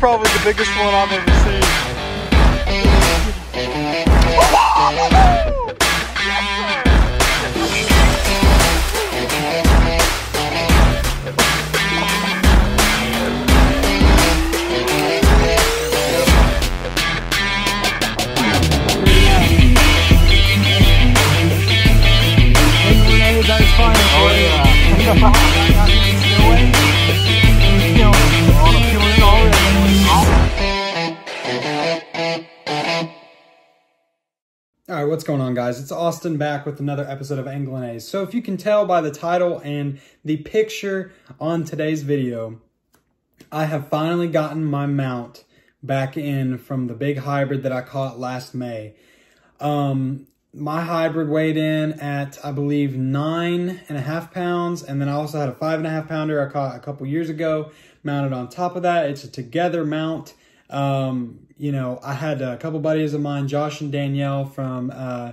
probably the biggest one I've ever seen. All right, what's going on, guys? It's Austin back with another episode of Anglin A's. So, if you can tell by the title and the picture on today's video, I have finally gotten my mount back in from the big hybrid that I caught last May. Um, my hybrid weighed in at, I believe, nine and a half pounds, and then I also had a five and a half pounder I caught a couple years ago mounted on top of that. It's a together mount. Um, you know, I had a couple buddies of mine, Josh and Danielle from uh,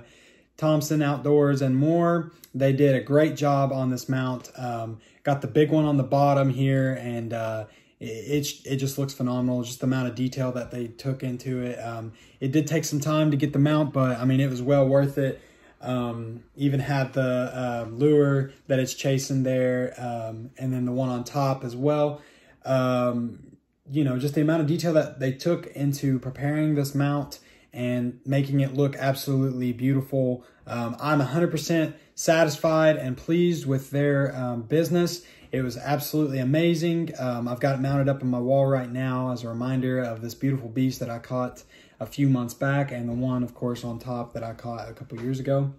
Thompson Outdoors and more. They did a great job on this mount. Um, got the big one on the bottom here, and uh, it, it, it just looks phenomenal. Just the amount of detail that they took into it. Um, it did take some time to get the mount, but I mean, it was well worth it. Um, even had the uh, lure that it's chasing there, um, and then the one on top as well. Um, you know, just the amount of detail that they took into preparing this mount and making it look absolutely beautiful. Um, I'm 100% satisfied and pleased with their um, business. It was absolutely amazing. Um, I've got it mounted up on my wall right now as a reminder of this beautiful beast that I caught a few months back and the one, of course, on top that I caught a couple years ago.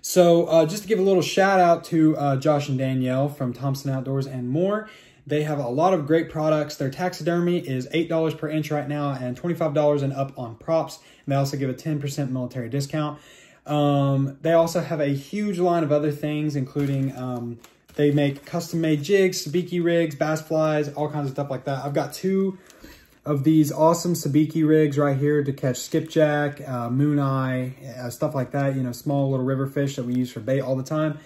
So uh, just to give a little shout out to uh, Josh and Danielle from Thompson Outdoors and more. They have a lot of great products. Their taxidermy is $8 per inch right now and $25 and up on props. And they also give a 10% military discount. Um, they also have a huge line of other things, including um, they make custom-made jigs, sabiki rigs, bass flies, all kinds of stuff like that. I've got two of these awesome sabiki rigs right here to catch skipjack, uh, moon eye, uh, stuff like that. You know, small little river fish that we use for bait all the time.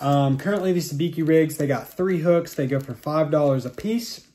Um, currently, these sabiki rigs, they got three hooks. They go for $5 a piece.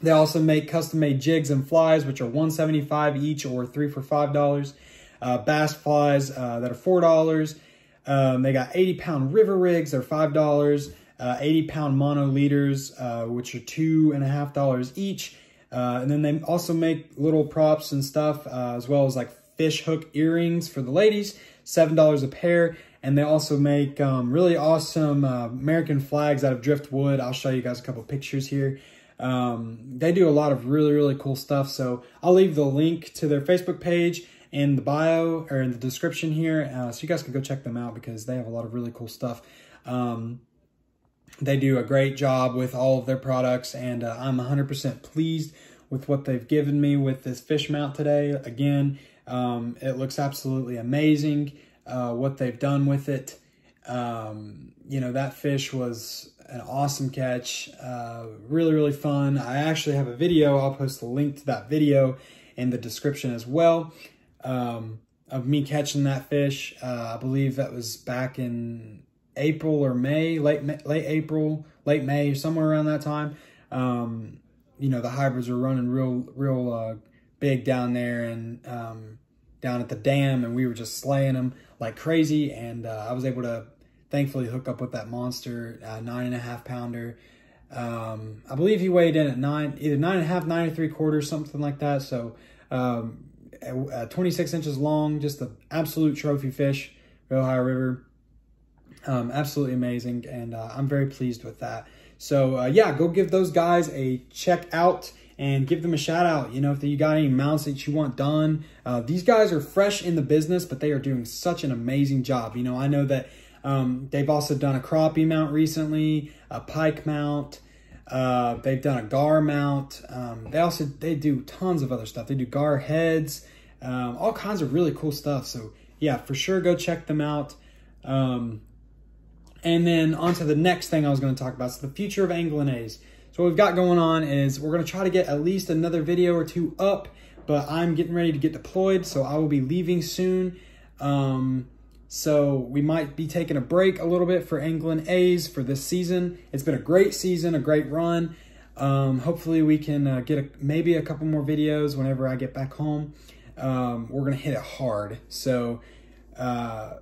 They also make custom-made jigs and flies, which are 175 each or three for $5. Uh, bass flies uh, that are $4. Um, they got 80-pound river rigs. They're $5. 80-pound uh, mono leaders, uh, which are $2.5 each. Uh, and then they also make little props and stuff, as well as like fish hook earrings for the ladies, $7 a pair. And they also make um, really awesome uh, American flags out of driftwood. I'll show you guys a couple pictures here. Um, they do a lot of really, really cool stuff. So I'll leave the link to their Facebook page in the bio or in the description here. Uh, so you guys can go check them out because they have a lot of really cool stuff. Um, they do a great job with all of their products and uh, I'm 100% pleased with what they've given me with this fish mount today. Again, um, it looks absolutely amazing uh, what they've done with it. Um, you know, that fish was an awesome catch. Uh, really, really fun. I actually have a video. I'll post a link to that video in the description as well um, of me catching that fish. Uh, I believe that was back in April or May, late late April, late May, somewhere around that time. Um, you know, the hybrids were running real, real uh, big down there and um, down at the dam, and we were just slaying them like crazy. And uh, I was able to thankfully hook up with that monster uh, nine and a half pounder. Um, I believe he weighed in at nine, either nine and a half, nine and three quarters, something like that. So um, 26 inches long, just an absolute trophy fish, Ohio River. Um, absolutely amazing, and uh, I'm very pleased with that. So uh, yeah, go give those guys a check out and give them a shout out. You know, if you got any mounts that you want done, uh, these guys are fresh in the business, but they are doing such an amazing job. You know, I know that um, they've also done a crappie mount recently, a pike mount. Uh, they've done a gar mount. Um, they also they do tons of other stuff. They do gar heads, um, all kinds of really cool stuff. So yeah, for sure, go check them out. And then on to the next thing I was going to talk about. So the future of Anglin A's. So what we've got going on is we're going to try to get at least another video or two up, but I'm getting ready to get deployed, so I will be leaving soon. Um, so we might be taking a break a little bit for Anglin A's for this season. It's been a great season, a great run. Um, hopefully, we can uh, get a, maybe a couple more videos whenever I get back home. Um, we're gonna hit it hard. So, uh,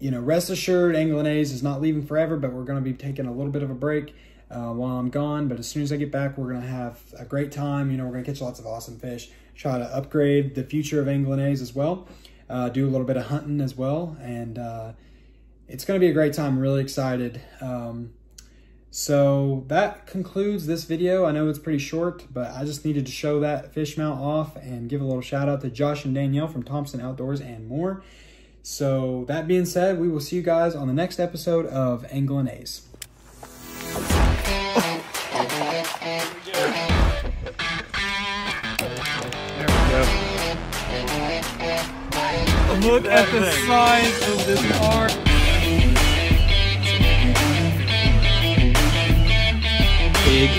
you know, rest assured, Anglin A's is not leaving forever, but we're gonna be taking a little bit of a break uh, while I'm gone. But as soon as I get back, we're gonna have a great time. You know, we're gonna catch lots of awesome fish. Try to upgrade the future of Anglin A's as well. Uh, do a little bit of hunting as well, and uh, it's gonna be a great time. I'm really excited. Um, so that concludes this video. I know it's pretty short, but I just needed to show that fish mount off and give a little shout out to Josh and Danielle from Thompson Outdoors and more. So that being said, we will see you guys on the next episode of Anglin A's. Look at the size of this arm. Big.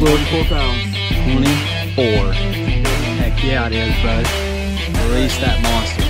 Look, four pounds. 24. Heck yeah, it is, bud. Release that monster.